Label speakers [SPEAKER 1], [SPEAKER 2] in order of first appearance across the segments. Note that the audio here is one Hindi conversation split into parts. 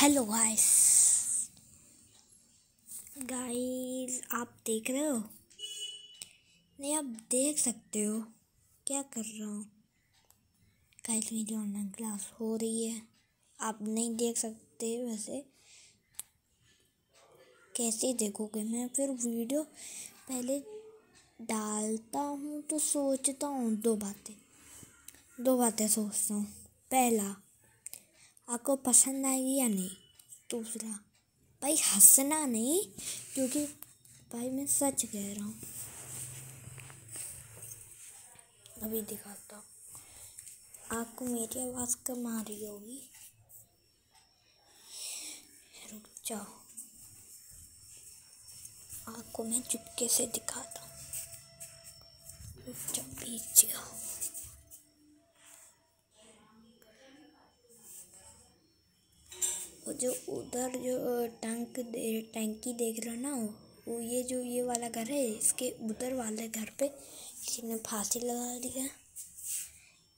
[SPEAKER 1] हेलो गाइस गाइस आप देख रहे हो? नहीं, आप देख सकते हो। क्या कर रहा हूँ? गाइस मेरी ऑनलाइन क्लास हो रही है। आप नहीं देख सकते वैसे। कैसे देखोगे मैं? फिर वीडियो पहले डालता हूँ तो सोचता हूँ दो बातें। दो बातें सोचता हूँ। पहला आपको पसंद आएगी या नहीं? दूसरा, भाई हंसना नहीं, क्योंकि भाई मैं सच कह रहा हूँ। अभी दिखाता हूँ। आपको मेरी आवाज़ कम आ रही होगी। रुक जाओ। आपको मैं चुपके से दिखाता हूँ। रुक जाओ वो जो उधर जो टंक दे, टंकी देख रहे हो ना वो ये जो ये वाला घर है, इसके उधर वाले घर पे किसी ने फांसी लगा दिया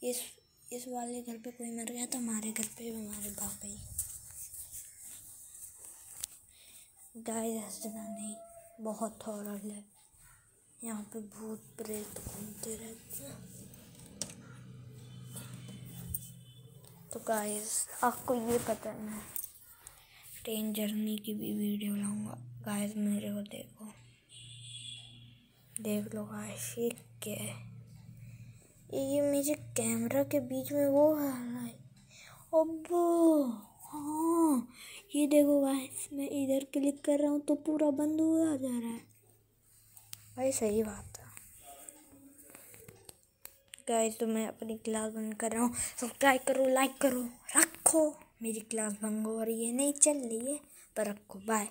[SPEAKER 1] इस इस वाले घर पे कोई मर गया तो हमारे घर पे हमारे भाग गई गाय हंसना नहीं, बहुत हॉरर है। यहाँ पे भूत प्रेत घूमते रहते हैं। तो गाइस आपको ये पता है ट्रेन जर्नी की भी वीडियो लाऊँगा। गाइस मेरे को देखो। देख लो गाइस ये क्या है? ये मेरे कैमरा के बीच में वो है। अब हाँ ये देखो गाइस मैं इधर क्लिक कर रहा हूँ तो पूरा बंद हुआ जा रहा है। भाई, सही बात है। गाइस तो मैं अपनी क्लास बंद कर रहा हूँ। सब्सक्राइब करो लाइक करो, रखो। मेरी क्लास भंग हो रही है। नहीं चल रही है। पर रखो बाय